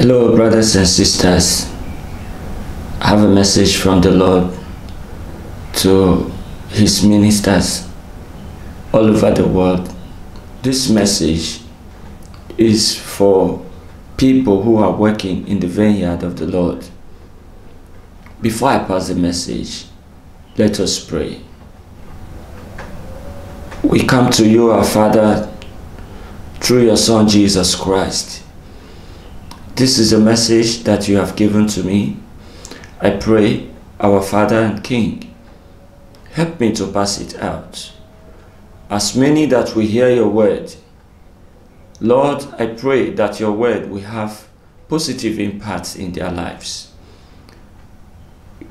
Hello, brothers and sisters. I have a message from the Lord to His ministers all over the world. This message is for people who are working in the vineyard of the Lord. Before I pass the message, let us pray. We come to you, our Father, through your Son Jesus Christ. This is a message that you have given to me. I pray, our Father and King, help me to pass it out. As many that will hear your word, Lord, I pray that your word will have positive impact in their lives.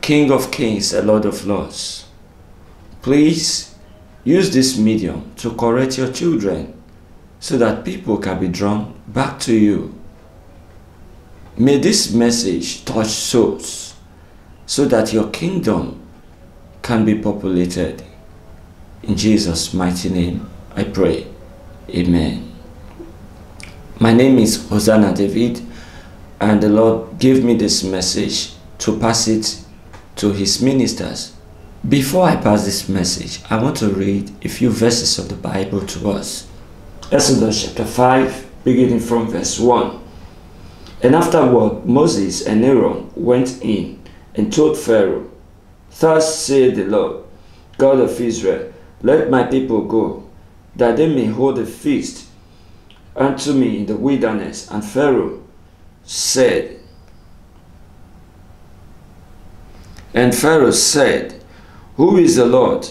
King of kings and Lord of lords, please use this medium to correct your children so that people can be drawn back to you. May this message touch souls so that your kingdom can be populated. In Jesus' mighty name, I pray. Amen. My name is Hosanna David, and the Lord gave me this message to pass it to his ministers. Before I pass this message, I want to read a few verses of the Bible to us. Exodus chapter 5, beginning from verse 1. And afterward Moses and Aaron went in and told Pharaoh, Thus saith the Lord, God of Israel, Let my people go, that they may hold a feast unto me in the wilderness. And Pharaoh said, And Pharaoh said, Who is the Lord,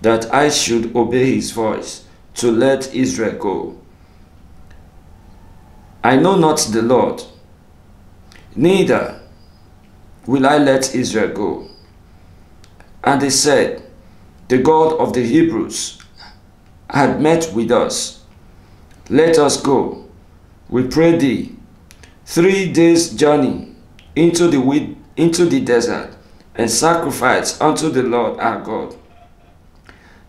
that I should obey his voice to let Israel go? I know not the Lord, neither will I let Israel go. And they said, The God of the Hebrews had met with us. Let us go, we pray thee, three days' journey into the, into the desert, and sacrifice unto the Lord our God,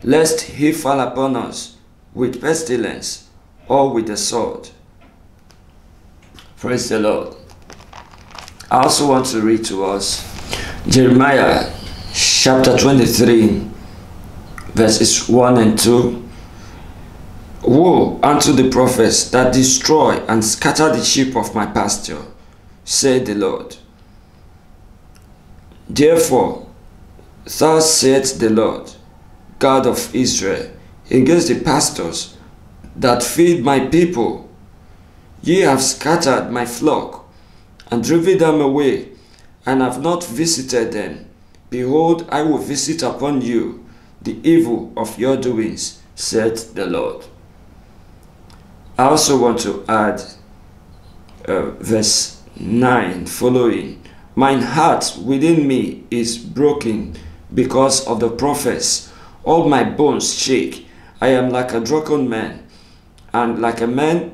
lest he fall upon us with pestilence or with the sword. Praise the Lord. I also want to read to us Jeremiah chapter 23, verses 1 and 2. Woe unto the prophets that destroy and scatter the sheep of my pasture, said the Lord. Therefore, thus saith the Lord, God of Israel, against the pastors that feed my people. Ye have scattered my flock, and driven them away, and have not visited them. Behold, I will visit upon you the evil of your doings, saith the Lord. I also want to add uh, verse 9 following. Mine heart within me is broken because of the prophets. All my bones shake. I am like a drunken man, and like a man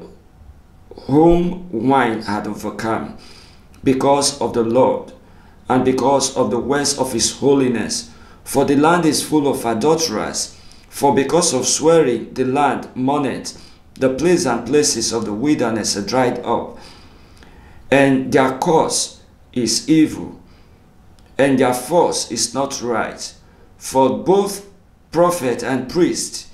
whom wine had overcome, because of the Lord, and because of the words of his holiness. For the land is full of adulterers, for because of swearing the land mourneth, the pleasant places of the wilderness are dried up, and their cause is evil, and their force is not right. For both prophet and priest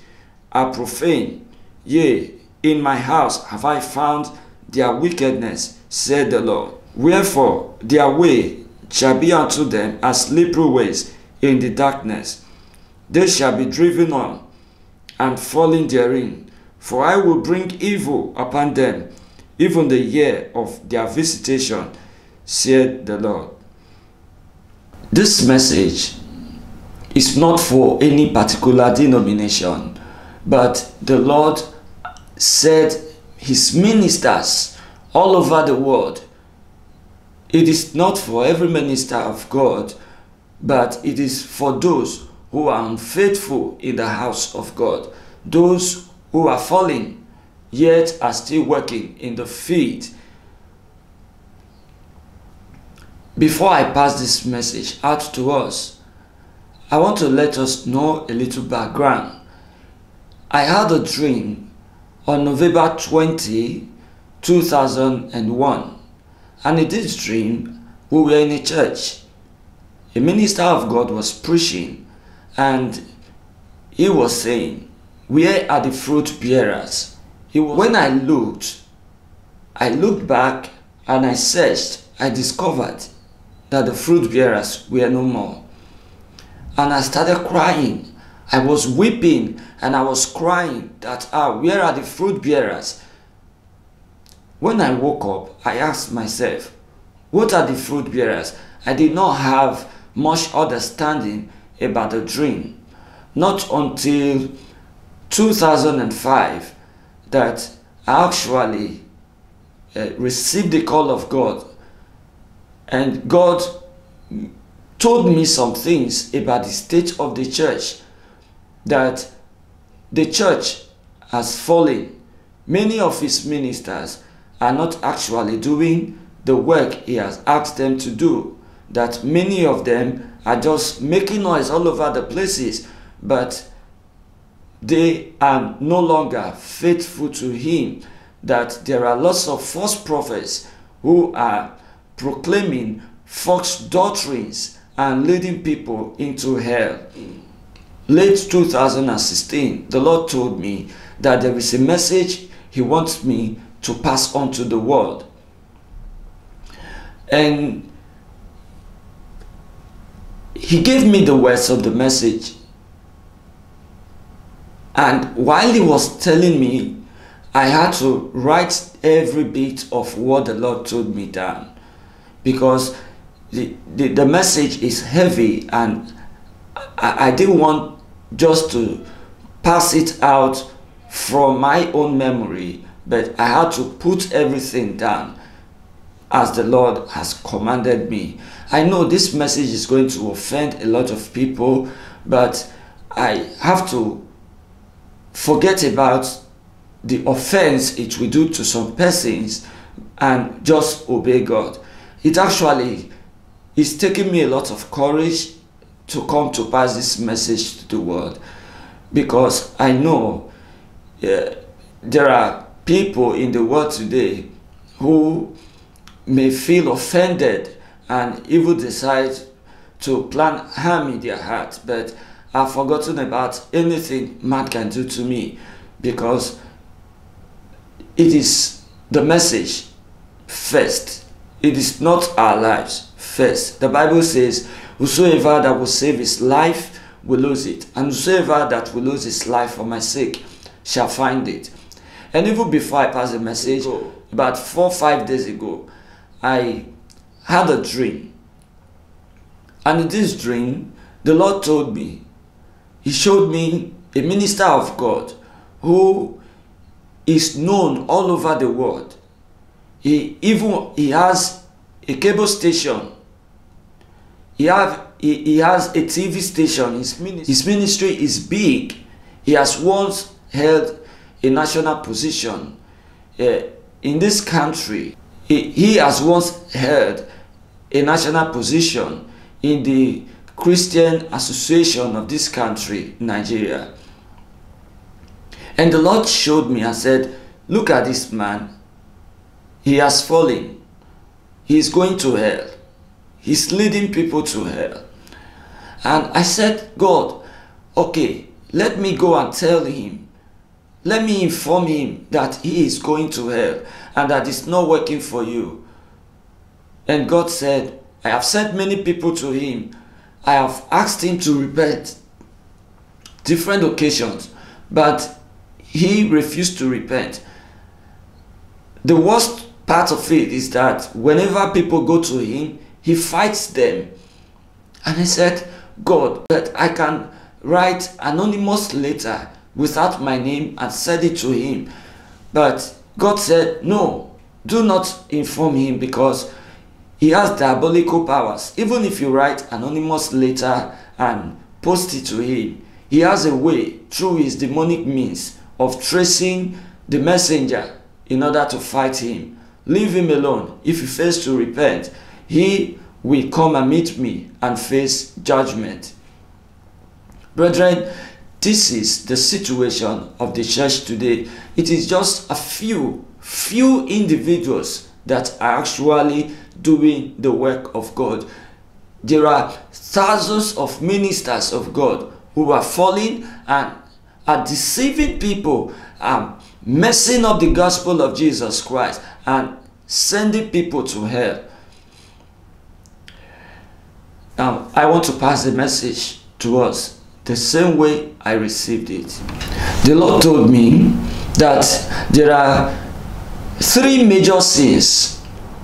are profane. Yea, in my house have I found their wickedness, said the Lord. Wherefore their way shall be unto them as slippery ways in the darkness. They shall be driven on and falling therein. For I will bring evil upon them, even the year of their visitation, said the Lord. This message is not for any particular denomination, but the Lord said his ministers all over the world. It is not for every minister of God, but it is for those who are unfaithful in the house of God, those who are falling yet are still working in the field. Before I pass this message out to us, I want to let us know a little background. I had a dream on November 20, 2001, And in this dream, we were in a church. A minister of God was preaching, and he was saying, Where are the fruit bearers? When I looked, I looked back and I searched, I discovered that the fruit bearers were no more. And I started crying. I was weeping and I was crying that, ah, where are the fruit bearers? When I woke up, I asked myself, what are the fruit bearers? I did not have much understanding about the dream. Not until 2005 that I actually uh, received the call of God and God told me some things about the state of the church that the church has fallen. Many of his ministers are not actually doing the work he has asked them to do. That many of them are just making noise all over the places, but they are no longer faithful to him. That there are lots of false prophets who are proclaiming false doctrines and leading people into hell. Late 2016, the Lord told me that there is a message He wants me to pass on to the world. And He gave me the words of the message. And while He was telling me, I had to write every bit of what the Lord told me down because the, the, the message is heavy and I, I didn't want just to pass it out from my own memory, but I had to put everything down as the Lord has commanded me. I know this message is going to offend a lot of people, but I have to forget about the offense it will do to some persons and just obey God it actually is taking me a lot of courage to come to pass this message to the world because I know uh, there are people in the world today who may feel offended and even decide to plan harm in their heart, but I've forgotten about anything man can do to me because it is the message first it is not our lives first. The Bible says, Whosoever that will save his life will lose it, and whosoever that will lose his life for my sake shall find it. And even before I passed the message, about four five days ago, I had a dream. And in this dream, the Lord told me, He showed me a minister of God who is known all over the world. He even he has a cable station. He have he, he has a tv station. His ministry, his ministry is big. He has once held a national position uh, in this country he, he has once held a national position in the christian association of this country nigeria and the lord showed me and said look at this man he has fallen. He is going to hell. He's leading people to hell. And I said, God, okay, let me go and tell him. Let me inform him that he is going to hell and that it's not working for you. And God said, I have sent many people to him. I have asked him to repent different occasions, but he refused to repent. The worst part of it is that whenever people go to him, he fights them. And I said, God, that I can write anonymous letter without my name and said it to him. But God said, no, do not inform him because he has diabolical powers. Even if you write anonymous letter and post it to him, he has a way through his demonic means of tracing the messenger in order to fight him. Leave him alone. If he fails to repent, he will come and meet me and face judgment. Brethren, this is the situation of the church today. It is just a few, few individuals that are actually doing the work of God. There are thousands of ministers of God who are falling and are deceiving people, and messing up the gospel of Jesus Christ, and sending people to hell. Now, I want to pass the message to us the same way I received it. The Lord told me that there are three major sins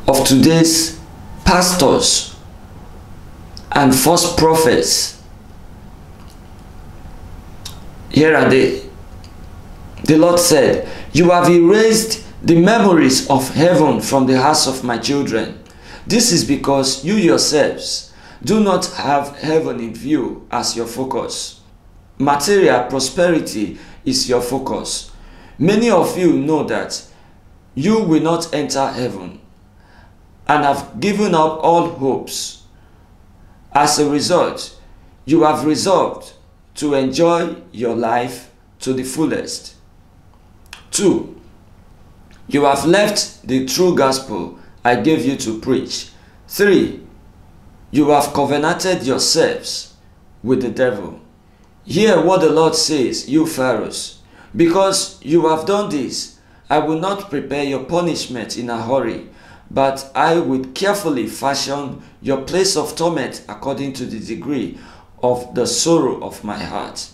of today's pastors and false prophets. Here are they. The Lord said, You have erased the memories of heaven from the hearts of my children. This is because you yourselves do not have heaven in view as your focus. Material prosperity is your focus. Many of you know that you will not enter heaven and have given up all hopes. As a result, you have resolved to enjoy your life to the fullest. 2. You have left the true gospel I gave you to preach. 3. You have covenanted yourselves with the devil. Hear what the Lord says, you Pharaohs. Because you have done this, I will not prepare your punishment in a hurry, but I will carefully fashion your place of torment according to the degree of the sorrow of my heart.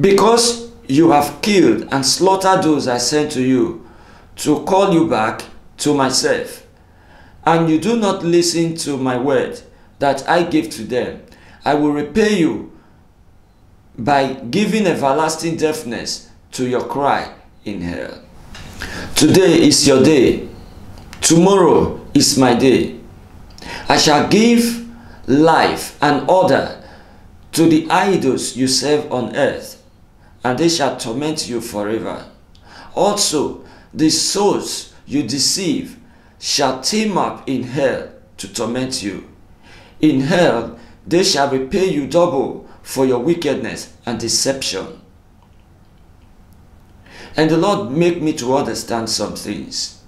Because you have killed and slaughtered those I sent to you to call you back to myself, and you do not listen to my word that I give to them, I will repay you by giving everlasting deafness to your cry in hell. Today is your day. Tomorrow is my day. I shall give life and order to the idols you serve on earth, and they shall torment you forever. Also, the souls you deceive shall team up in hell to torment you. In hell, they shall repay you double for your wickedness and deception. And the Lord made me to understand some things.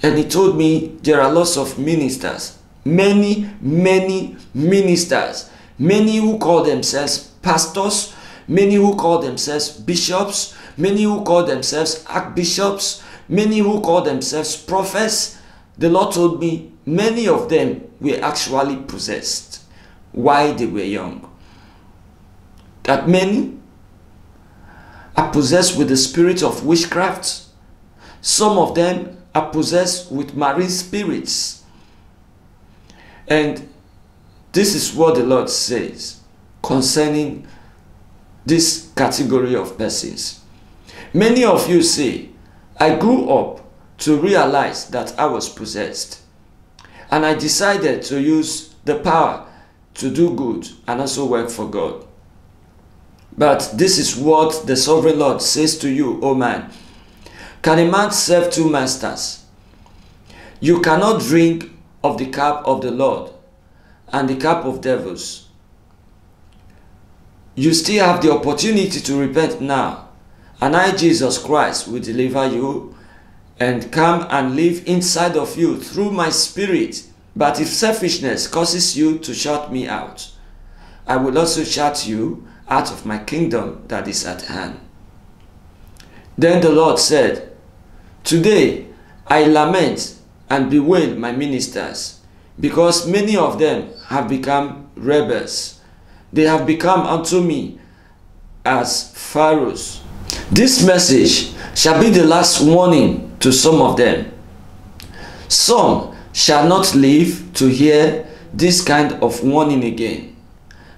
And He told me there are lots of ministers, many, many ministers, many who call themselves pastors, many who call themselves bishops, many who call themselves archbishops, many who call themselves prophets. The Lord told me many of them were actually possessed while they were young. That many are possessed with the spirit of witchcraft. Some of them are possessed with marine spirits. And this is what the Lord says concerning this category of persons. Many of you say, I grew up to realize that I was possessed. And I decided to use the power to do good and also work for God. But this is what the sovereign Lord says to you, O man. Can a man serve two masters? You cannot drink of the cup of the Lord and the cup of devils. You still have the opportunity to repent now, and I, Jesus Christ, will deliver you and come and live inside of you through my spirit. But if selfishness causes you to shut me out, I will also shut you out of my kingdom that is at hand. Then the Lord said, Today I lament and bewail my ministers, because many of them have become rebels. They have become unto me as pharaohs. This message shall be the last warning to some of them. Some shall not live to hear this kind of warning again.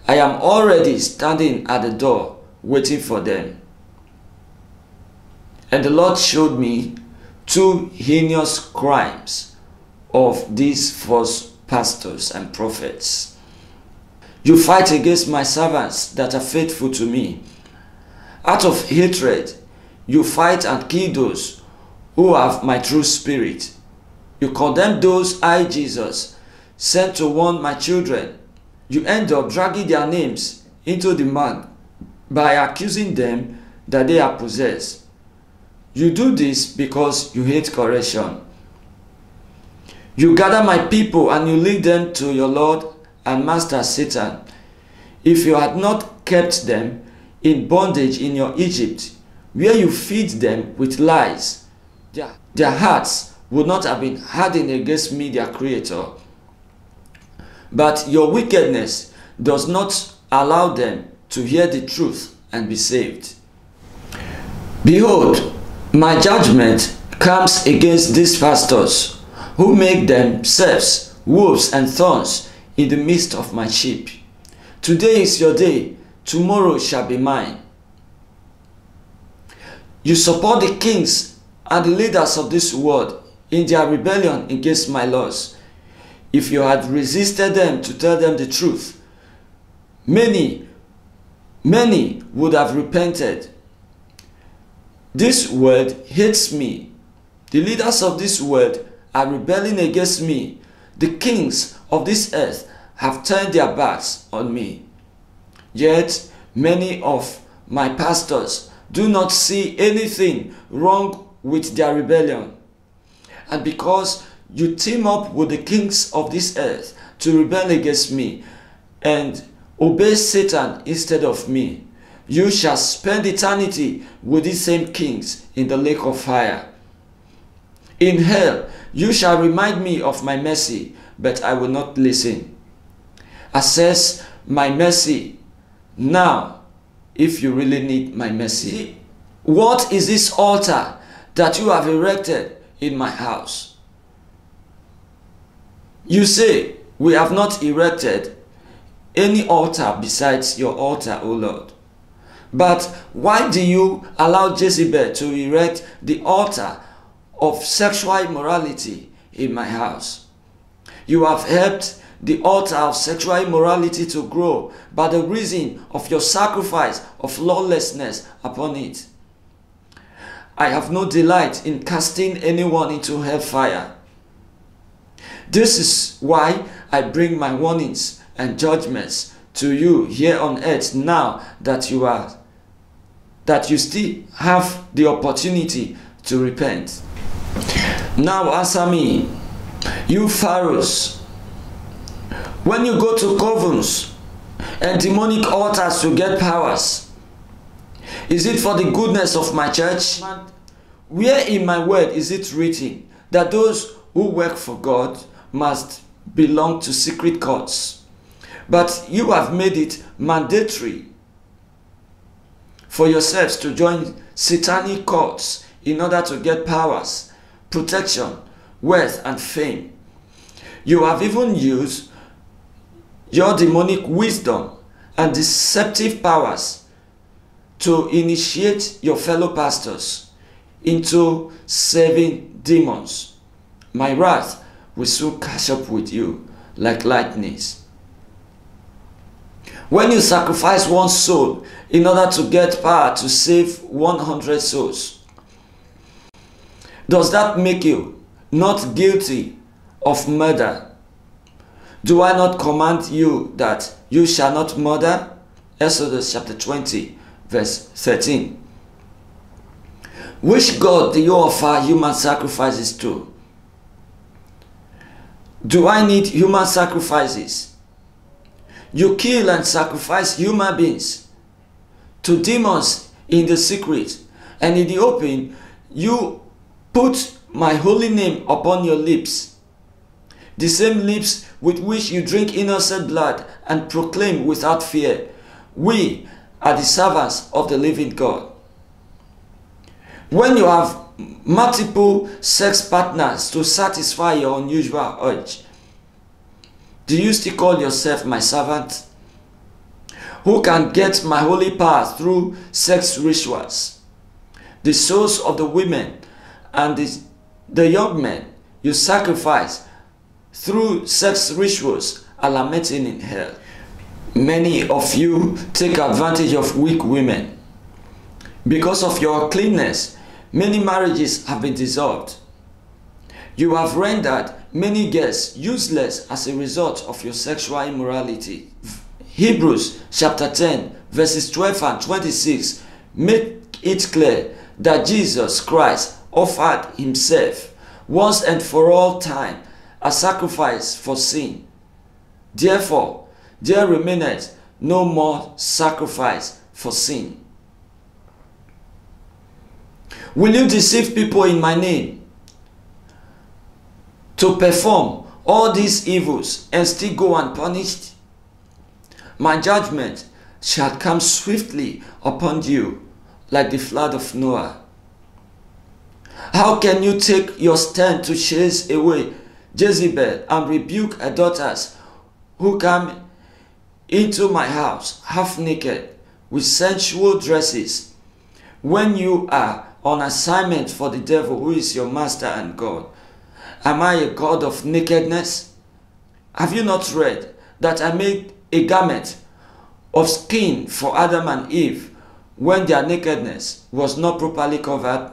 I am already standing at the door waiting for them. And the Lord showed me two heinous crimes of these false pastors and prophets. You fight against my servants that are faithful to me. Out of hatred, you fight and kill those who have my true spirit. You condemn those I, Jesus, sent to warn my children. You end up dragging their names into the mud by accusing them that they are possessed. You do this because you hate correction. You gather my people and you lead them to your Lord and Master Satan. If you had not kept them in bondage in your Egypt, where you feed them with lies, their, their hearts would not have been hardened against me, their Creator. But your wickedness does not allow them to hear the truth and be saved. Behold, my judgment comes against these pastors who make themselves wolves and thorns in the midst of my sheep. Today is your day, tomorrow shall be mine. You support the kings and the leaders of this world in their rebellion against my laws. If you had resisted them to tell them the truth, many, many would have repented. This world hates me. The leaders of this world are rebelling against me. The kings of this earth have turned their backs on me. Yet many of my pastors do not see anything wrong with their rebellion. And because you team up with the kings of this earth to rebel against me and obey Satan instead of me, you shall spend eternity with these same kings in the lake of fire. In hell, you shall remind me of my mercy, but I will not listen. Assess my mercy now, if you really need my mercy. What is this altar that you have erected in my house? You say, We have not erected any altar besides your altar, O Lord. But why do you allow Jezebel to erect the altar of sexual immorality in my house? You have helped the altar of sexual immorality to grow by the reason of your sacrifice of lawlessness upon it. I have no delight in casting anyone into hellfire. This is why I bring my warnings and judgments to you here on earth now that you are that you still have the opportunity to repent. Now answer me, you pharaohs, when you go to covens and demonic altars to get powers, is it for the goodness of my church? Where in my word is it written that those who work for God must belong to secret courts? But you have made it mandatory for yourselves to join satanic courts in order to get powers, protection, wealth, and fame. You have even used your demonic wisdom and deceptive powers to initiate your fellow pastors into saving demons. My wrath will soon catch up with you like lightnings. When you sacrifice one soul in order to get power to save 100 souls, does that make you not guilty of murder? Do I not command you that you shall not murder? Exodus chapter 20, verse 13. Which God do you offer human sacrifices to? Do I need human sacrifices? You kill and sacrifice human beings to demons in the secret, and in the open, you put my holy name upon your lips. The same lips with which you drink innocent blood and proclaim without fear, We are the servants of the living God. When you have multiple sex partners to satisfy your unusual urge, do you still call yourself my servant? Who can get my holy power through sex rituals? The souls of the women and the, the young men you sacrifice through sex rituals are lamenting in hell. Many of you take advantage of weak women. Because of your cleanness, many marriages have been dissolved. You have rendered many girls useless as a result of your sexual immorality. Hebrews chapter 10 verses 12 and 26 make it clear that Jesus Christ offered himself once and for all time a sacrifice for sin. Therefore, there remaineth no more sacrifice for sin. Will you deceive people in my name to perform all these evils and still go unpunished? My judgment shall come swiftly upon you like the flood of Noah. How can you take your stand to chase away Jezebel and rebuke her daughters who come into my house half naked with sensual dresses when you are on assignment for the devil who is your master and God? Am I a God of nakedness? Have you not read that I made a garment of skin for Adam and Eve when their nakedness was not properly covered?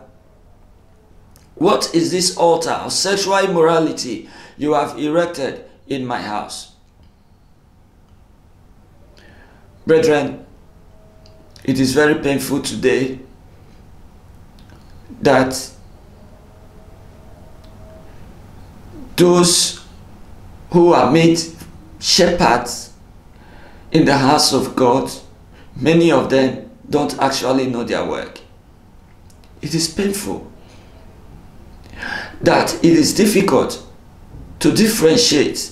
What is this altar of sexual immorality you have erected in my house? Brethren, it is very painful today that those who are made shepherds in the house of God, many of them don't actually know their work. It is painful that it is difficult to differentiate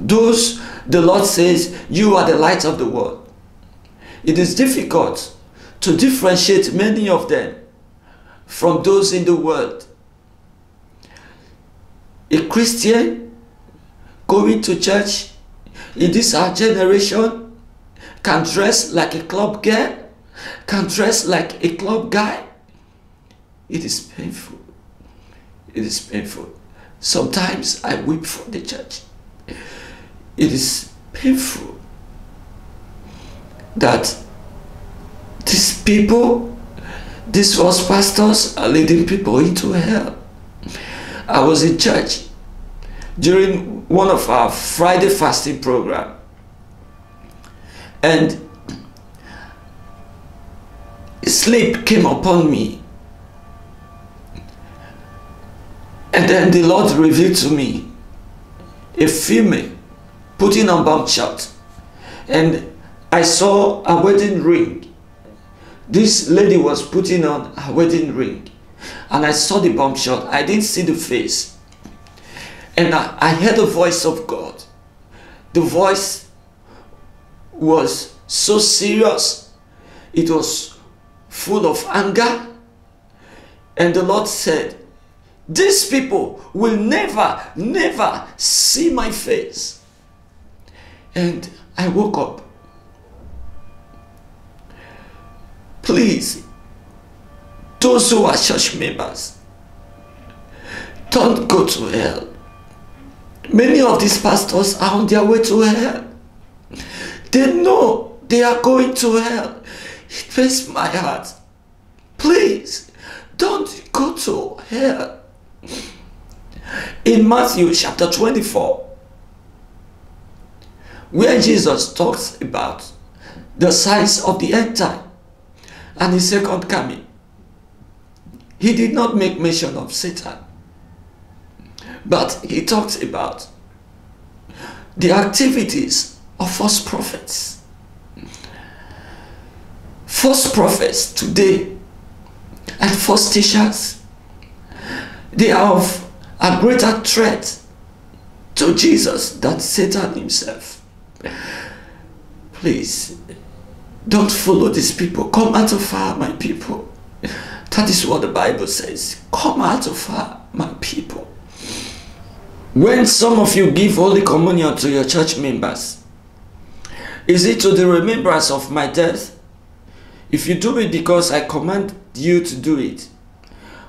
those the Lord says, You are the light of the world. It is difficult to differentiate many of them from those in the world. A Christian going to church in this our generation can dress like a club girl, can dress like a club guy. It is painful. It is painful. Sometimes I weep for the church. It is painful that these people, these false pastors, are leading people into hell. I was in church during one of our Friday fasting program, and sleep came upon me And then the Lord revealed to me a female putting on bump shot. And I saw a wedding ring. This lady was putting on a wedding ring. And I saw the bomb shot. I didn't see the face. And I, I heard the voice of God. The voice was so serious. It was full of anger. And the Lord said, these people will never, never see my face. And I woke up. Please, those who are church members, don't go to hell. Many of these pastors are on their way to hell. They know they are going to hell. It breaks my heart. Please, don't go to hell. In Matthew chapter 24, where Jesus talks about the signs of the end time and his second coming, he did not make mention of Satan, but he talks about the activities of false prophets. False prophets today and false teachers they are of a greater threat to Jesus than Satan himself. Please, don't follow these people. Come out of far, my people. That is what the Bible says. Come out of far, my people. When some of you give Holy Communion to your church members, is it to the remembrance of my death? If you do it because I command you to do it,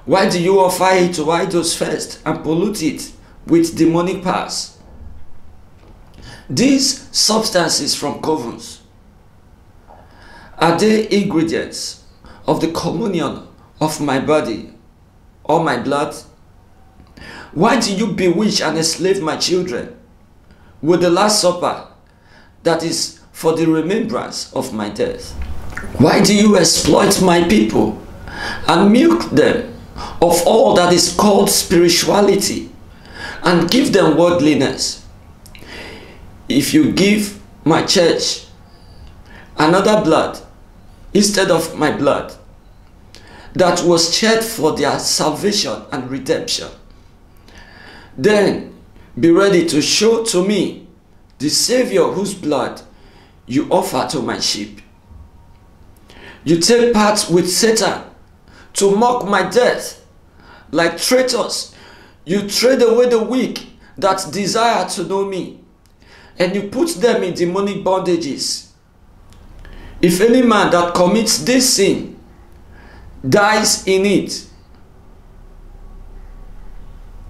why do you offer it to idols first and pollute it with demonic powers? These substances from covens are they ingredients of the communion of my body or my blood? Why do you bewitch and enslave my children with the Last Supper that is for the remembrance of my death? Why do you exploit my people and milk them of all that is called spirituality and give them worldliness. If you give my church another blood instead of my blood that was shed for their salvation and redemption, then be ready to show to me the Savior whose blood you offer to my sheep. You take part with Satan to mock my death. Like traitors, you trade away the weak that desire to know me, and you put them in demonic bondages. If any man that commits this sin dies in it,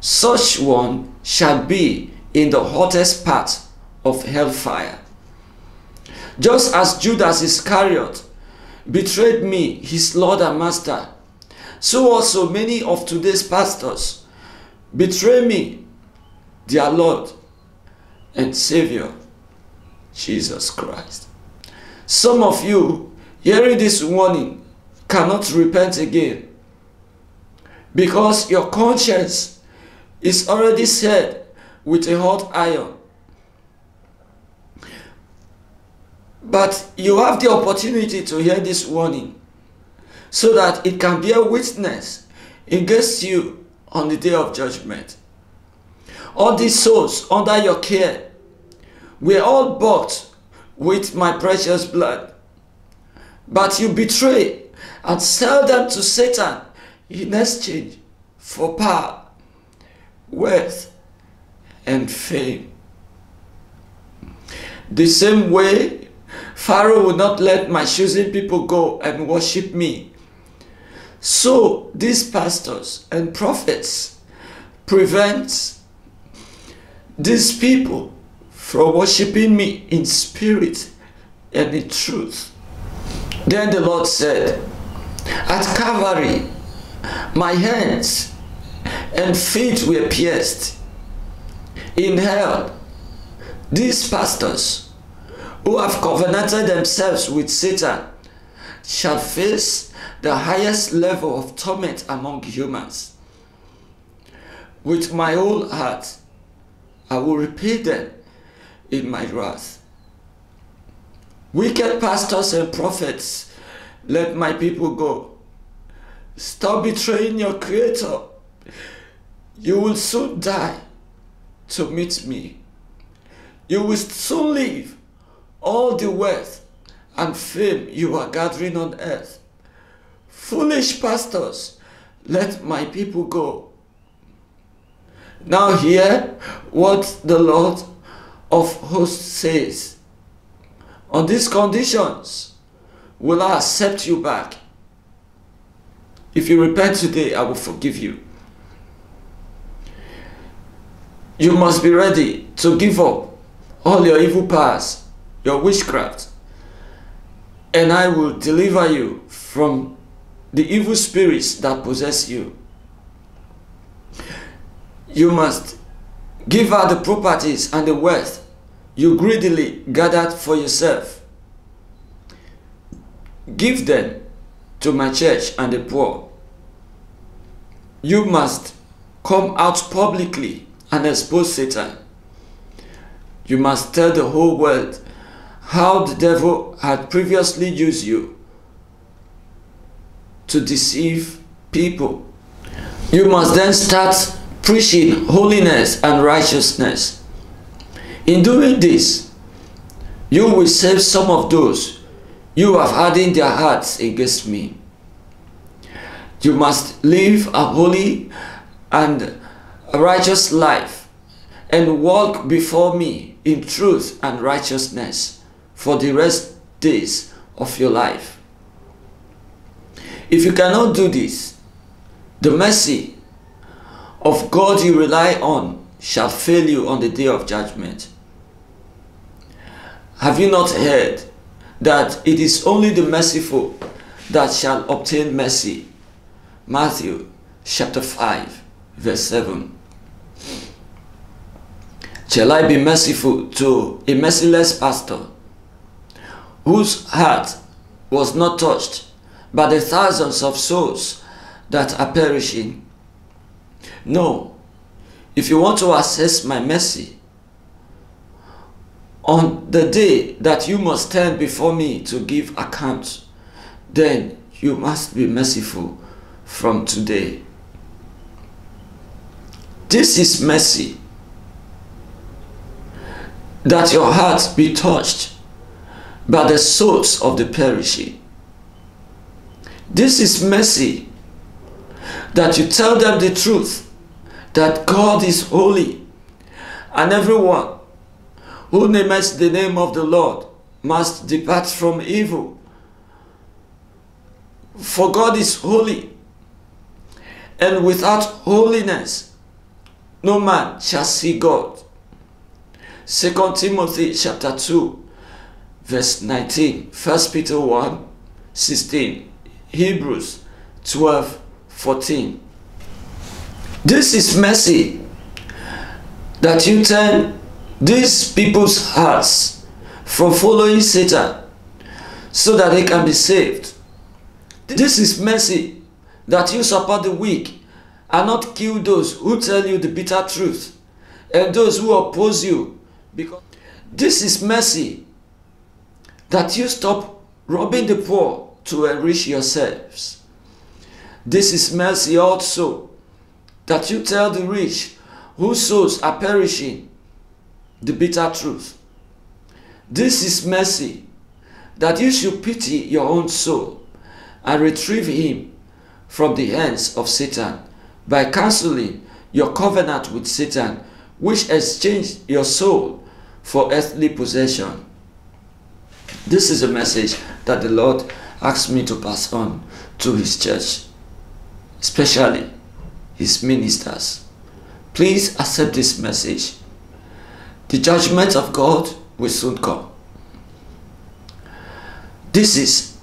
such one shall be in the hottest part of hellfire. Just as Judas Iscariot betrayed me, his Lord and Master, so also many of today's pastors betray me, their Lord and Savior, Jesus Christ. Some of you, hearing this warning, cannot repent again because your conscience is already set with a hot iron. But you have the opportunity to hear this warning so that it can be a witness against you on the day of judgment. All these souls under your care were all bought with my precious blood. But you betray and sell them to Satan in exchange for power, wealth, and fame. The same way Pharaoh would not let my chosen people go and worship me. So these pastors and prophets prevent these people from worshiping me in spirit and in truth. Then the Lord said, At Calvary, my hands and feet were pierced. In hell, these pastors who have covenanted themselves with Satan shall face the highest level of torment among humans. With my whole heart, I will repay them in my wrath. Wicked pastors and prophets, let my people go. Stop betraying your Creator. You will soon die to meet me. You will soon leave all the wealth and fame you are gathering on earth. Foolish pastors, let my people go. Now hear what the Lord of hosts says. On these conditions, will I accept you back? If you repent today, I will forgive you. You must be ready to give up all your evil paths, your witchcraft, and I will deliver you from the evil spirits that possess you. You must give out the properties and the wealth you greedily gathered for yourself. Give them to my church and the poor. You must come out publicly and expose Satan. You must tell the whole world how the devil had previously used you to deceive people. You must then start preaching holiness and righteousness. In doing this, you will save some of those you have hardened their hearts against me. You must live a holy and righteous life and walk before me in truth and righteousness for the rest days of your life. If you cannot do this, the mercy of God you rely on shall fail you on the day of judgment. Have you not heard that it is only the merciful that shall obtain mercy? Matthew chapter 5, verse 7. Shall I be merciful to a merciless pastor? whose heart was not touched by the thousands of souls that are perishing. No. If you want to assess my mercy, on the day that you must stand before me to give account, then you must be merciful from today. This is mercy. That your heart be touched by the souls of the perishing. This is mercy. That you tell them the truth that God is holy and everyone who names the name of the Lord must depart from evil. For God is holy, and without holiness no man shall see God. 2 Timothy chapter 2 verse 19, 1 Peter 1 16, Hebrews 12 14. This is mercy that you turn these people's hearts from following Satan so that they can be saved. This is mercy that you support the weak and not kill those who tell you the bitter truth and those who oppose you. Because this is mercy that you stop robbing the poor to enrich yourselves. This is mercy also that you tell the rich whose souls are perishing the bitter truth. This is mercy that you should pity your own soul and retrieve him from the hands of Satan by cancelling your covenant with Satan, which exchanged your soul for earthly possession. This is a message that the Lord asked me to pass on to His church, especially His ministers. Please accept this message. The judgment of God will soon come. This is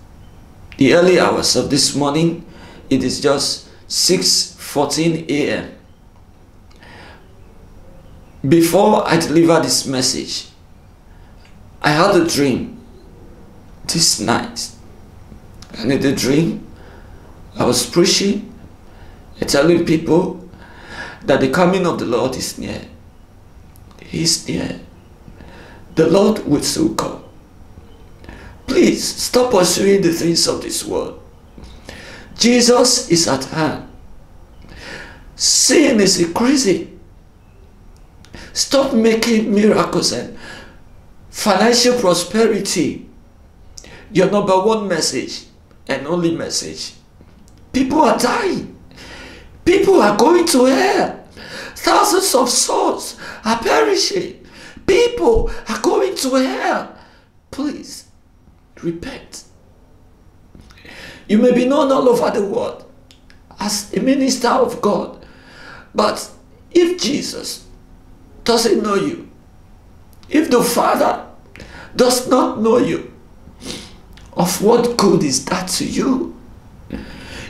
the early hours of this morning. It is just 6:14 a.m. Before I deliver this message, I had a dream this night. And in the dream, I was preaching and telling people that the coming of the Lord is near. He's near. The Lord will soon come. Please stop pursuing the things of this world. Jesus is at hand. Sin is increasing. Stop making miracles and financial prosperity your number one message and only message. People are dying. People are going to hell. Thousands of souls are perishing. People are going to hell. Please repent. You may be known all over the world as a minister of God, but if Jesus doesn't know you, if the Father does not know you, of what good is that to you?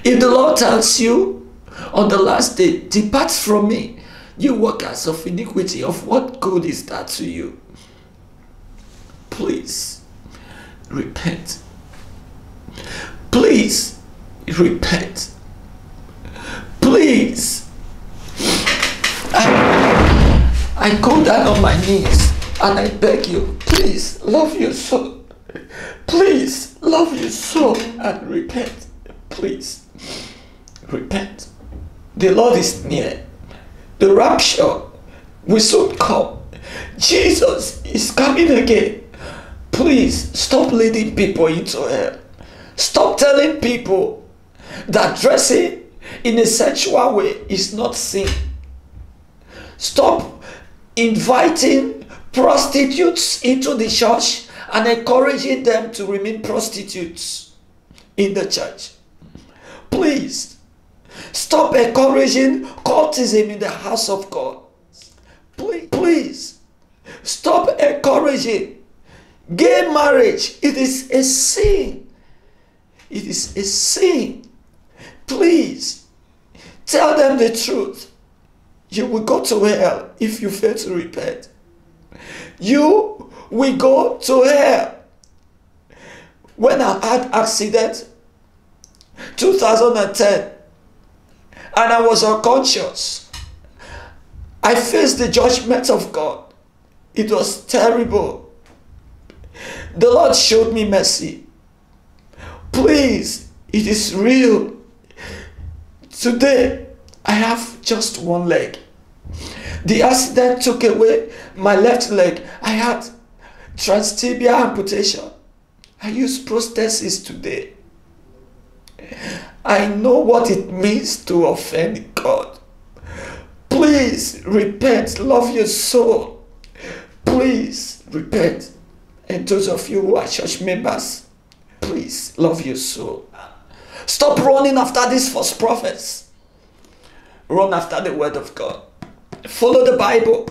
If the Lord tells you on the last day, depart from me, you workers of iniquity, of what good is that to you? Please repent. Please repent. Please. I, I go down on my knees and I beg you, please love your soul. Please love your soul and repent. Please repent. The Lord is near. The rapture will soon come. Jesus is coming again. Please stop leading people into hell. Stop telling people that dressing in a sensual way is not sin. Stop inviting prostitutes into the church and encouraging them to remain prostitutes in the church. Please stop encouraging cultism in the house of God. Please, please stop encouraging gay marriage. It is a sin. It is a sin. Please tell them the truth. You will go to hell if you fail to repent. You will go to hell. When I had accident 2010 and I was unconscious. I faced the judgment of God. It was terrible. The Lord showed me mercy. Please, it is real. Today, I have just one leg. The accident took away my left leg. I had transtibia amputation. I use prosthesis today. I know what it means to offend God. Please repent, love your soul. Please repent. And those of you who are church members, please love your soul. Stop running after these false prophets. Run after the word of God. Follow the Bible.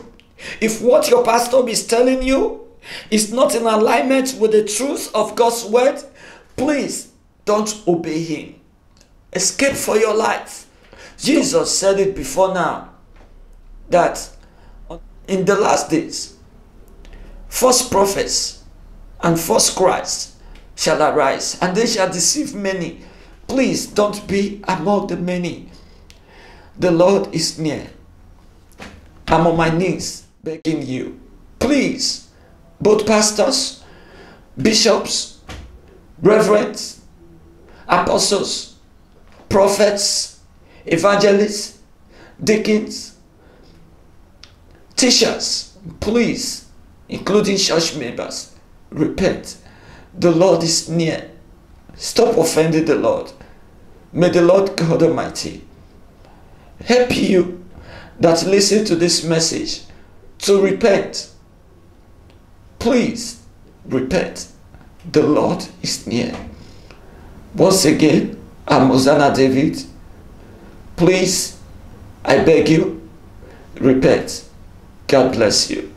If what your pastor is telling you is not in alignment with the truth of God's word, please don't obey him. Escape for your life. Jesus said it before now that in the last days, false prophets and false Christs shall arise, and they shall deceive many. Please don't be among the many. The Lord is near. I'm on my knees begging you. Please, both pastors, bishops, reverends, apostles, prophets, evangelists, deacons, teachers, please, including church members, repent. The Lord is near. Stop offending the Lord. May the Lord God Almighty help you that listen to this message to repent. Please repent. The Lord is near. Once again, I'm Hosanna David. Please, I beg you, repent. God bless you.